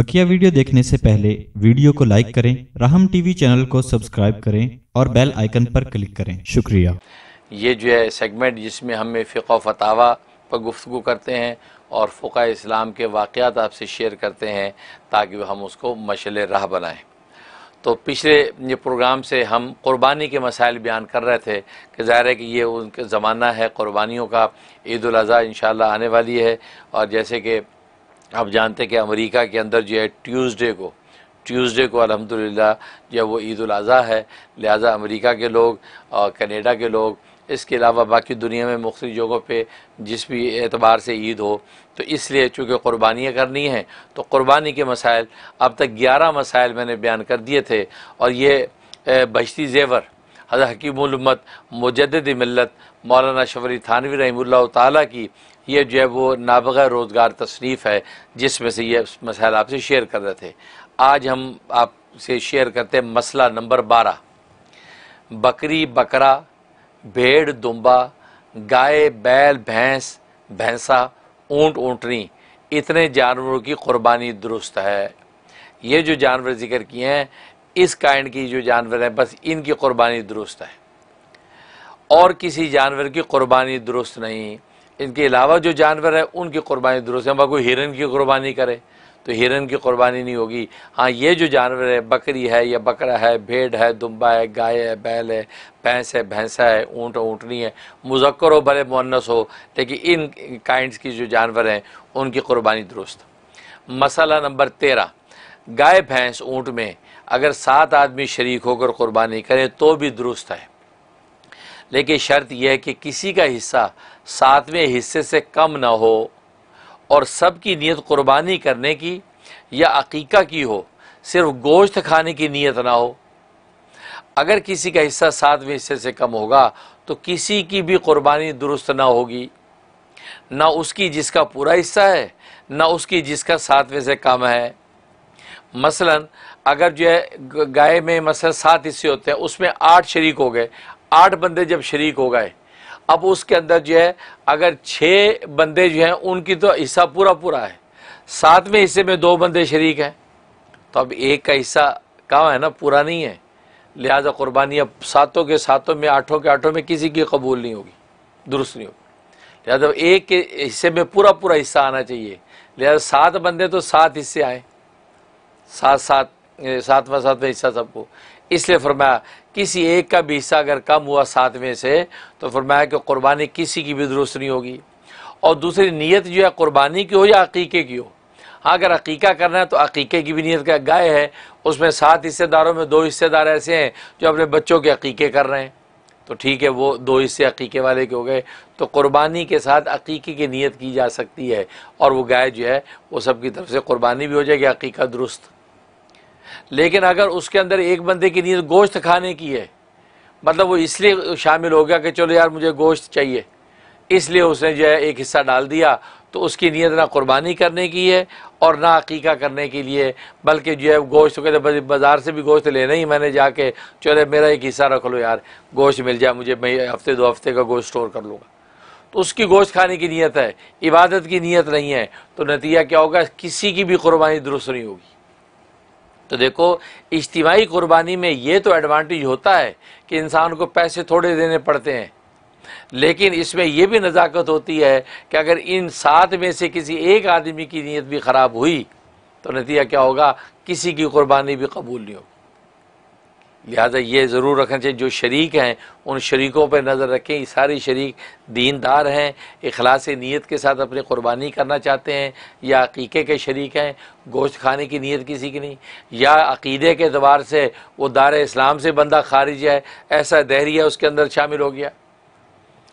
बकिया video देखने से पहले वीडियो को लाइक करें, राहम टीवी चैनल को सब्सक्राइब करें और बेल आइकन पर क्लिक करें। शुक्रिया। ये जो है सेगमेंट जिसमें हमें फ़िक़ फतावा पर गुफ्तु करते हैं और फ़ुक़ इस्लाम के वाक़ात आपसे शेयर करते हैं ताकि हम उसको मशल राह बनाएँ। तो पिछले ये प्रोग्राम से हम क़ुरबानी के मसाइल बयान कर रहे थे कि ज़ाहिर है कि ये उनके ज़माना है, क़ुरबानियों का ईद अज़ी इन आने वाली है और जैसे कि आप जानते हैं कि अमेरिका के अंदर जो है ट्यूसडे को ट्यूसडे को अल्हम्दुलिल्लाह जो है वो ईद अज़ी है, लिहाजा अमेरिका के लोग और कनेडा के लोग, इसके अलावा बाकी दुनिया में मुख्तु जगहों पे जिस भी एतबार से ईद हो तो इसलिए चूँकि क़ुरबानियाँ करनी हैं तो क़ुरबानी के मसाइल, अब तक ग्यारह मसाइल मैंने बयान कर दिए थे, और ये बशती जेवर, हज़रत हकीमत मुजद मिलत मौलाना शफरी थानवी रही की ये जो है वो नाबगा रोज़गार तशरीफ़ है, जिसमें से ये मसाइल आपसे शेयर कर रहे थे। आज हम आपसे शेयर करते हैं मसला नंबर बारह। बकरी, बकरा, भेड़, दुम्बा, गाय, बैल, भैंस, भैंसा, ऊँट, ऊँटनी, इतने जानवरों की क़ुरबानी दुरुस्त है। ये जो जानवर ज़िक्र किए हैं, इस काइंड की जो जानवर हैं, बस इनकी क़ुरबानी दुरुस्त है। और किसी जानवर की क़ुरबानी दुरुस्त नहीं इनके अलावा जो जानवर है, उनकी क़ुरबानी दुरुस्त है कोई हिरन की क़ुरबानी करे तो हिरन की क़ुरबानी नहीं होगी। हाँ ये जो जानवर है, बकरी है या बकरा है, भेड़ है, दुम्बा है, गाय है, बैल है, भैंस है, भैंसा है, ऊँट, ऊँटनी है, मुजक्कर हो, भले मुन्नस हो, लेकिन इन काइंड्स की जो जानवर हैं, उनकी क़ुरबानी दुरुस्त। मसला नंबर तेरह, गाय, भैंस, ऊँट में अगर सात आदमी शरीक होकर क़ुरबानी करें तो भी दुरुस्त है। लेकिन शर्त यह है कि किसी का हिस्सा सातवें हिस्से से कम ना हो और सब की नीयत क़ुरबानी करने की या अकीका की हो, सिर्फ़ गोश्त खाने की नीयत ना हो। अगर किसी का हिस्सा सातवें हिस्से से कम होगा तो किसी की भी क़ुरबानी दुरुस्त ना होगी। ना उसकी जिसका पूरा हिस्सा है, ना उसकी जिसका सातवें से कम है। मसलन, अगर जो है गाय में मसलन सात हिस्से होते हैं, उसमें आठ शरीक हो गए। आठ बंदे जब शरीक हो गए अब उसके अंदर जो है, अगर छः बंदे जो हैं, उनकी तो हिस्सा पूरा पूरा है। सातवें हिस्से में दो बंदे शरीक हैं। तो अब एक का हिस्सा कहाँ है ना, पूरा नहीं है। लिहाजा कुर्बानी अब सातों के सातों में, आठों के आठों में किसी की कबूल नहीं होगी, दुरुस्त नहीं होगी। लिहाजा एक के हिस्से में पूरा पूरा हिस्सा आना चाहिए। लिहाजा सात बंदे तो सात हिस्से आए। सात सात, सातवा सातवा हिस्सा सबको। इसलिए फरमाया किसी एक का भी हिस्सा अगर कम हुआ सातवें से तो फरमाया कि क़ुरबानी किसी की भी दुरुस्त नहीं होगी। और दूसरी नीयत जो है, क़ुरबानी की हो या अकीक़े की हो? हाँ अगर अकीका करना है तो अकीक़े की भी नीयत का गाय है। उसमें सात हिस्सेदारों में दो हिस्सेदार ऐसे हैं जो अपने बच्चों के अकीक़े कर रहे हैं। तो ठीक है, वो दो हिस्से अकीक़े वाले के हो गए। तो क़ुरबानी के साथ अकीक़े की नीयत की जा सकती है। और वो गाय जो है, वो सब की तरफ़ से क़ुरबानी भी हो जाएगी, अकीका दुरुस्त। लेकिन अगर उसके अंदर एक बंदे की नीयत गोश्त खाने की है मतलब वो इसलिए शामिल हो गया कि चलो यार मुझे गोश्त चाहिए, इसलिए उसने जो है एक हिस्सा डाल दिया तो उसकी नीयत ना कुर्बानी करने की है और ना अकीका करने के लिए, बल्कि जो है गोश्त कहते बाज़ार से भी गोश्त लेना ही मैंने जाके, चलो मेरा एक हिस्सा रख लो यार, गोश्त मिल जाए मुझे, मैं हफ़्ते दो हफ़्ते का गोश्त स्टोर कर लूँगा। तो उसकी गोश्त खाने की नीयत है, इबादत की नीयत नहीं है तो नतीजा क्या होगा, किसी की भी कुर्बानी दुरुस्त नहीं होगी। तो देखो इज्तिमाही कुर्बानी में ये तो एडवांटेज होता है कि इंसान को पैसे थोड़े देने पड़ते हैं। लेकिन इसमें यह भी नज़ाकत होती है कि अगर इन सात में से किसी एक आदमी की नीयत भी ख़राब हुई तो नतीजा क्या होगा? किसी की कुर्बानी भी कबूल नहीं होगी। लिहाजा ये ज़रूर रखना चाहिए, जो शरीक हैं, उन शरीकों पर नज़र रखें। ये सारे शरीक दीनदार हैं अखलास नीयत के साथ अपनी क़ुरबानी करना चाहते हैं, या अकीक़े के शरीक हैं, गोश्त खाने की नीयत किसी की नहीं, या अकीदे के अतबार से वो दार इस्लाम से बंदा खारिज है, ऐसा दहरिया उसके अंदर शामिल हो गया।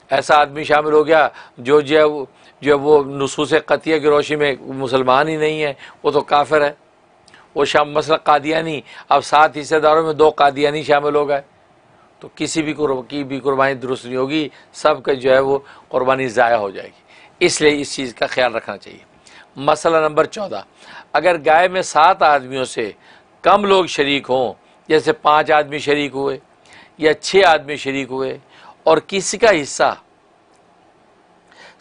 ऐसा आदमी शामिल हो गया, जो जो है जो वो नसूस कतिया की रोशनी में मुसलमान ही नहीं है, वो तो काफिर है। वो शाम मसल कादियानी अब सात हिस्सेदारों में दो कादियानी शामिल हो गए। तो किसी भी की भी कुर्बानी दुरुस्त नहीं होगी सब का जो है वो कुर्बानी ज़ाया हो जाएगी। इसलिए इस चीज़ का ख्याल रखना चाहिए। मसला नंबर चौदह। अगर गाय में सात आदमियों से कम लोग शरीक हों, जैसे पाँच आदमी शरीक हुए या छः आदमी शरीक हुए, और किसी का हिस्सा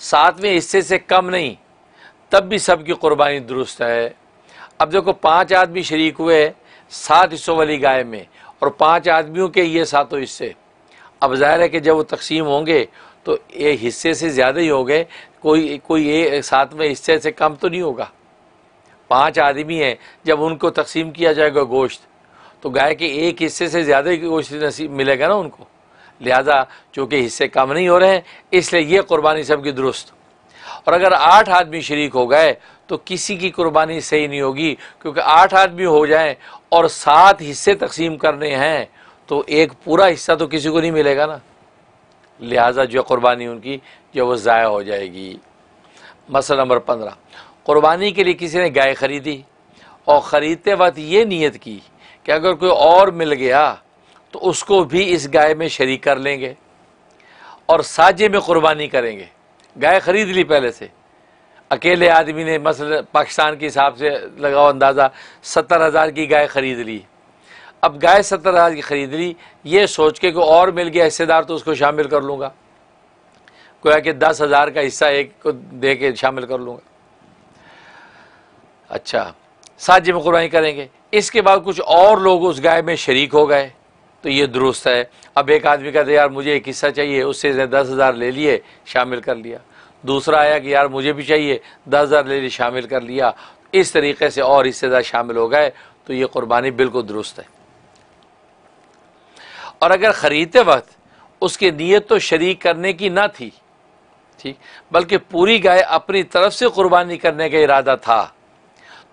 सातवें हिस्से से कम नहीं, तब भी सबकी कुर्बानी दुरुस्त है। अब देखो, पाँच आदमी शरीक हुए सात हिस्सों वाली गाय में, और पाँच आदमियों के ये सातों हिस्से। अब ज़ाहिर है कि जब वो तकसीम होंगे तो ये हिस्से से ज़्यादा ही होंगे कोई कोई ये सातवें हिस्से से कम तो नहीं होगा। पाँच आदमी हैं, जब उनको तकसीम किया जाएगा गोश्त तो गाय के एक हिस्से से ज़्यादा गोश्त नसीब मिलेगा ना उनको। लिहाजा, चूँकि हिस्से कम नहीं हो रहे हैं, इसलिए ये कुर्बानी सबकी दुरुस्त। और अगर आठ आदमी शरीक हो गए तो किसी की कुर्बानी सही नहीं होगी, क्योंकि आठ आदमी हो जाएँ और सात हिस्से तकसीम करने हैं तो एक पूरा हिस्सा तो किसी को नहीं मिलेगा ना। लिहाजा जो कुर्बानी उनकी, जो वो ज़ाय हो जाएगी। मसला नंबर पंद्रह। कुर्बानी के लिए किसी ने गाय ख़रीदी और ख़रीदते वक्त ये नीयत की कि अगर कोई और मिल गया तो उसको भी इस गाय में शरीक कर लेंगे और साजे में कुर्बानी करेंगे। गाय ख़रीद ली पहले से। अकेले आदमी ने मसल पाकिस्तान के हिसाब से लगाओ अंदाज़ा सत्तर हज़ार की गाय ख़रीद ली। अब गाय सत्तर हज़ार की ख़रीद ली, ये सोच के कोई और मिल गया हिस्सेदार तो उसको शामिल कर लूँगा। कोई कि दस हज़ार का हिस्सा एक को दे के शामिल कर लूँगा। अच्छा साजी में कुर्बानी करेंगे। इसके बाद कुछ और लोग उस गाय में शरीक हो गए तो ये दुरुस्त है। अब एक आदमी कहते यार, मुझे एक हिस्सा चाहिए, उससे दस हज़ार ले लिए, शामिल कर लिया। दूसरा आया कि यार मुझे भी चाहिए, दस हज़ार ले लिए शामिल कर लिया। इस तरीके से और हिस्सेदार शामिल हो गए तो ये कुर्बानी बिल्कुल दुरुस्त है। और अगर ख़रीदते वक्त उसकी नीयत तो शरीक करने की ना थी, ठीक, बल्कि पूरी गाय अपनी तरफ़ से कुर्बानी करने का इरादा था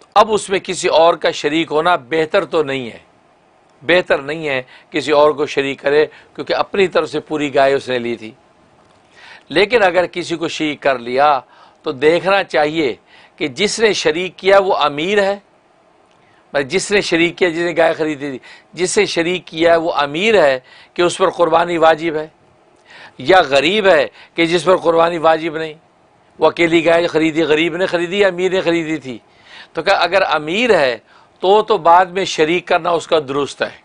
तो अब उसमें किसी और का शरीक होना बेहतर तो नहीं है। बेहतर नहीं है किसी और को शरीक करे, क्योंकि अपनी तरफ़ से पूरी गाय उसने ली थी। लेकिन अगर किसी को शरीक कर लिया तो देखना चाहिए कि जिसने शरीक किया वो अमीर है। जिसने शरीक किया, जिसने गाय खरीदी थी जिससे शरीक किया वो अमीर है कि उस पर कुर्बानी वाजिब है? या गरीब है कि जिस पर कुर्बानी वाजिब नहीं? वो अकेली गाय खरीदी, गरीब ने खरीदी या अमीर ने खरीदी थी? तो क्या अगर अमीर है तो तो बाद में शरीक करना उसका दुरुस्त है।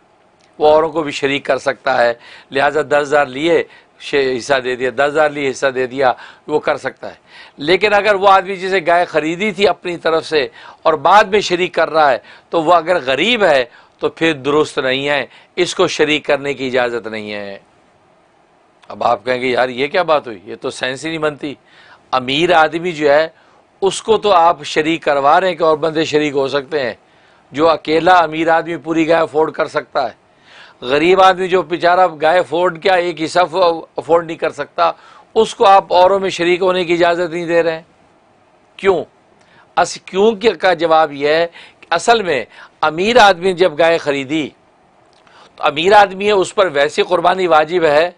वो औरों को भी शरीक कर सकता है। लिहाजा दस हज़ार लिए हिस्सा दे दिया, दस हज़ार लिए हिस्सा दे दिया, वो कर सकता है। लेकिन अगर वो आदमी जिसे गाय ख़रीदी थी अपनी तरफ़ से और बाद में शरीक कर रहा है तो वह अगर गरीब है तो फिर दुरुस्त नहीं है। इसको शरीक करने की इजाज़त नहीं है। अब आप कहेंगे, यार, ये क्या बात हुई? ये तो सेंस ही नहीं बनती। अमीर आदमी जो है, उसको तो आप शरीक करवा रहे हैं कि और बंदे शरीक हो सकते हैं। जो अकेला अमीर आदमी पूरी गाय अफोर्ड कर सकता है। गरीब आदमी जो बेचारा गाय अफोर्ड क्या, एक हिस्सा अफोर्ड नहीं कर सकता, उसको आप औरों में शरीक होने की इजाज़त नहीं दे रहे हैं। क्यों? अस क्यों का जवाब यह है कि असल में अमीर आदमी जब गाय ख़रीदी तो अमीर आदमी है, उस पर वैसी कुर्बानी वाजिब है,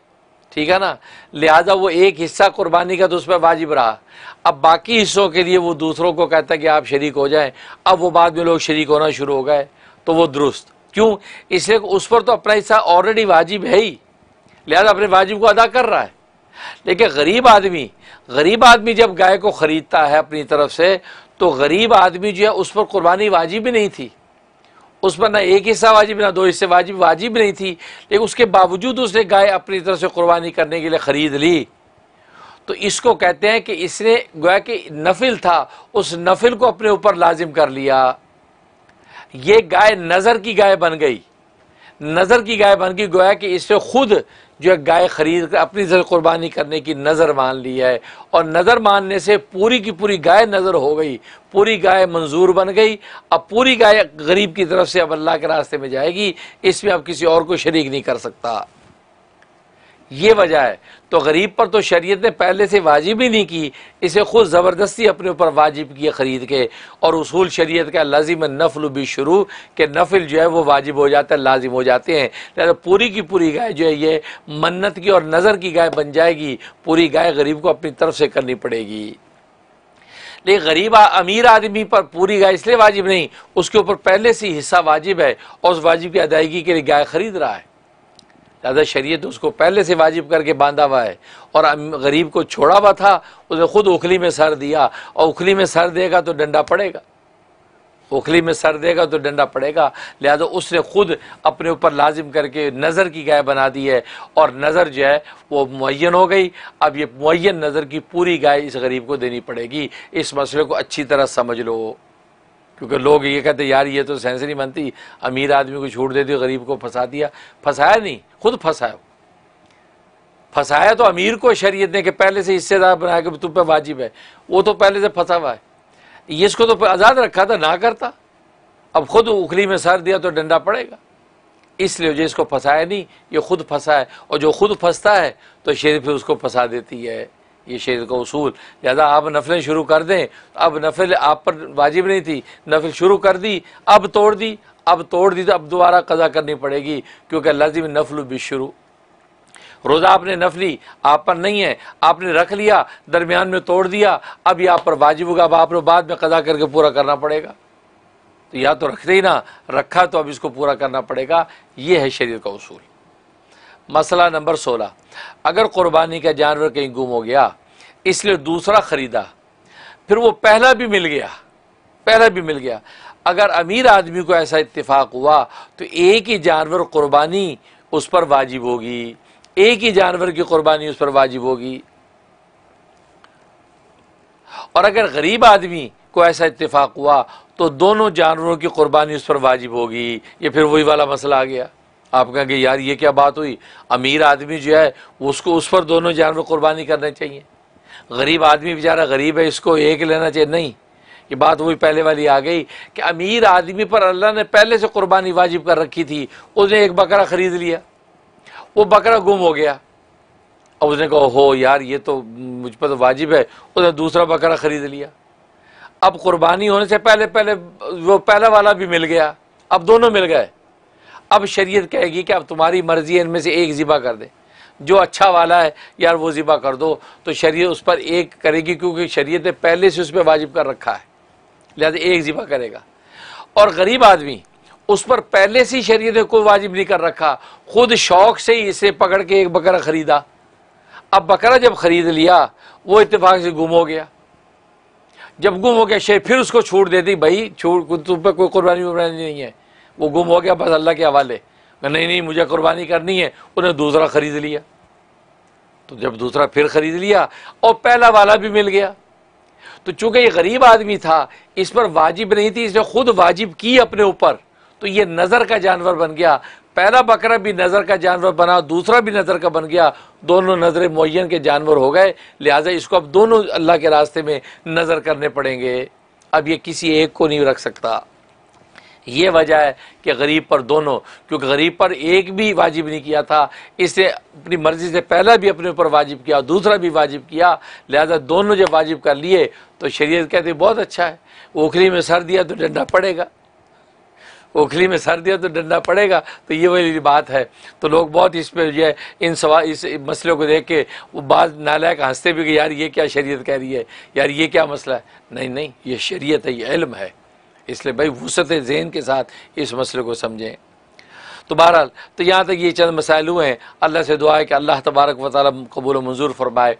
ठीक है ना? लिहाजा वो एक हिस्सा कुर्बानी का तो उस पर वाजिब रहा। अब बाकी हिस्सों के लिए वो दूसरों को कहता है कि आप शरीक हो जाएँ। अब वो बाद में लोग शरीक होना शुरू हो गए तो वो दुरुस्त। क्यों? इसलिए उस पर तो अपना हिस्सा ऑलरेडी वाजिब है ही। लिहाजा अपने वाजिब को अदा कर रहा है। लेकिन गरीब आदमी गरीब आदमी जब गाय को ख़रीदता है अपनी तरफ़ से तो गरीब आदमी जो है, उस पर कुर्बानी वाजिब ही नहीं थी। उस पर ना एक हिस्सा वाजिब, ना दो हिस्से वाजिब वाजिब नहीं थी। लेकिन उसके बावजूद उसने गाय अपनी तरफ़ से कुर्बानी करने के लिए ख़रीद ली। तो इसको कहते हैं कि इसने, गोया कि नफिल था, उस नफिल को अपने ऊपर लाजिम कर लिया। ये गाय नज़र की गाय बन गई। नज़र की गाय बन गई, गोया कि इससे खुद जो है गाय खरीद कर अपनी जर कुर्बानी करने की नज़र मान ली है। और नज़र मानने से पूरी की पूरी गाय नज़र हो गई, पूरी गाय मंजूर बन गई। अब पूरी गाय गरीब की तरफ़ से अब अल्लाह के रास्ते में जाएगी, इसमें अब किसी और को शरीक नहीं कर सकता। ये वजह है। तो गरीब पर तो शरीयत ने पहले से वाजिब ही नहीं की, इसे खुद ज़बरदस्ती अपने ऊपर वाजिब किए ख़रीद के। और उसूल शरीयत का लाजिम नफल भी शुरू, के नफिल जो है वो वाजिब हो जाता है, लाजिम हो जाते हैं। लिहाजा पूरी की पूरी गाय जो है ये मन्नत की और नज़र की गाय बन जाएगी। पूरी गाय गरीब को अपनी तरफ़ से करनी पड़ेगी। लेकिन गरीब अमीर आदमी पर पूरी गाय इसलिए वाजिब नहीं, उसके ऊपर पहले से हिस्सा वाजिब है, और उस वाजिब की अदायगी के लिए गाय खरीद रहा है। लिहाजा शरीयत उसको पहले से वाजिब करके बांधा हुआ है। और गरीब को छोड़ा हुआ था, उसने खुद उखली में सर दिया। और उखली में सर देगा तो डंडा पड़ेगा। उखली में सर देगा तो डंडा पड़ेगा। लिहाजा उसने खुद अपने ऊपर लाजिम करके नज़र की गाय बना दी है। और नज़र जो है, वो मुन हो गई। अब ये मुन नज़र की पूरी गाय इस गरीब को देनी पड़ेगी। इस मसले को अच्छी तरह समझ लो। क्योंकि लोग ये कहते, यार, ये तो सेंस नहीं बनती अमीर आदमी को छूट दे दी गरीब को फंसा दिया। फंसाया नहीं, खुद फंसाया। फंसाया तो अमीर को शरीयत ने कि पहले से हिस्सेदार बनाया कि तुम पे वाजिब है। वो तो पहले से फंसा हुआ है। ये इसको तो आज़ाद रखा था, ना करता। अब खुद उखली में सर दिया तो डंडा पड़ेगा। इसलिए जो इसको फंसाया नहीं, ये खुद फंसा है। और जो खुद फंसता है तो शेर फिर उसको फंसा देती है। ये शेर का उसूल। लिहाजा आप नफलें शुरू कर दें। अब नफल आप पर वाजिब नहीं थी। नफल शुरू कर दी, अब तोड़ दी। अब तोड़ दी तो अब दोबारा कज़ा करनी पड़ेगी, क्योंकि लाजिम नफल भी शुरू। रोज़ा आपने नफली आप पर नहीं है। आपने रख लिया, दरमियान में तोड़ दिया। अब ये आप पर वाजिब होगा। अब आपने बाद में कज़ा करके पूरा करना पड़ेगा। तो या तो रखते ही ना, रखा तो अब इसको पूरा करना पड़ेगा। ये है शरीर का उसूल। मसला नंबर सोलह। अगर कुर्बानी का जानवर कहीं गुम हो गया, इसलिए दूसरा ख़रीदा, फिर वो पहला भी मिल गया, पहला भी मिल गया। अगर अमीर आदमी को ऐसा इत्तेफाक हुआ तो एक ही जानवर कुर्बानी उस पर वाजिब होगी। एक ही जानवर की कुर्बानी उस पर वाजिब होगी। और अगर गरीब आदमी को ऐसा इत्तेफाक हुआ तो दोनों जानवरों की कुर्बानी उस पर वाजिब होगी। ये फिर वही वाला मसला आ गया। आप कहेंगे यार ये क्या बात हुई? अमीर आदमी जो है, उसको उस पर दोनों जानवर कुर्बानी करने चाहिए। गरीब आदमी बेचारा गरीब है, इसको एक लेना चाहिए। नहीं, ये बात वही पहले वाली आ गई कि अमीर आदमी पर अल्लाह ने पहले से कुर्बानी वाजिब कर रखी थी, उसने एक बकरा ख़रीद लिया। वो बकरा गुम हो गया। अब उसने कहा हो यार, ये तो मुझ पर तो वाजिब है। उसने दूसरा बकरा ख़रीद लिया। अब कुर्बानी होने से पहले पहले वो पहला वाला भी मिल गया। अब दोनों मिल गए। अब शरीयत कहेगी कि अब तुम्हारी मर्ज़ी है, इनमें से एक ज़िबा कर दे। जो अच्छा वाला है, यार वो ज़िबा कर दो। तो शरीय उस पर एक करेगी क्योंकि शरीयत ने पहले से उस पर वाजिब कर रखा है। लिहाजा एक ज़िबा करेगा। और गरीब आदमी, उस पर पहले से शरीयत ने कोई वाजिब नहीं कर रखा। खुद शौक से ही इसे पकड़ के एक बकरा ख़रीदा। अब बकरा जब ख़रीद लिया, वो इतफाक़ से गुम हो गया। जब गुम हो गया शेर फिर उसको छूट दे दी, भाई, छूट तुम पर कोई कुर्बानी वुर्बानी नहीं है। वो गुम हो गया, बस अल्लाह के हवाले। नहीं नहीं, मुझे कुर्बानी करनी है। उन्हें दूसरा ख़रीद लिया। तो जब दूसरा फिर ख़रीद लिया, और पहला वाला भी मिल गया। तो चूँकि ये गरीब आदमी था, इस पर वाजिब नहीं थी, इसने खुद वाजिब की अपने ऊपर। तो ये नज़र का जानवर बन गया। पहला बकरा भी नज़र का जानवर बना, दूसरा भी नज़र का बन गया। दोनों नज़र मुन के जानवर हो गए। लिहाजा इसको अब दोनों अल्लाह के रास्ते में नज़र करने पड़ेंगे। अब ये किसी एक को नहीं रख सकता। ये वजह है कि गरीब पर दोनों, क्योंकि गरीब पर एक भी वाजिब नहीं किया था, इससे अपनी मर्ज़ी से पहला भी अपने ऊपर वाजिब किया, दूसरा भी वाजिब किया, लिहाजा दोनों जब वाजिब कर लिए तो शरीयत कहते बहुत अच्छा है। ओखली में सर दिया तो डंडा पड़ेगा। ओखली में सर दिया तो डंडा पड़ेगा तो ये वाली बात है। तो लोग बहुत इस पर जो है, इन सवाल इस मसले को देख के वो बात नालायक हँसते भी कि, यार, ये क्या शरीयत कह रही है? यार, ये क्या मसला है? नहीं नहीं, ये शरीयत है, ये इल्म है। इसलिए भाई वसत जहन के साथ इस मसले को समझें। तो बहरहाल तो यहाँ तक ये चंद मसाइल हुए हैं। अल्लाह से दुआ है कि अल्लाह तबारक वाली कबूल मंजूर फरमाए।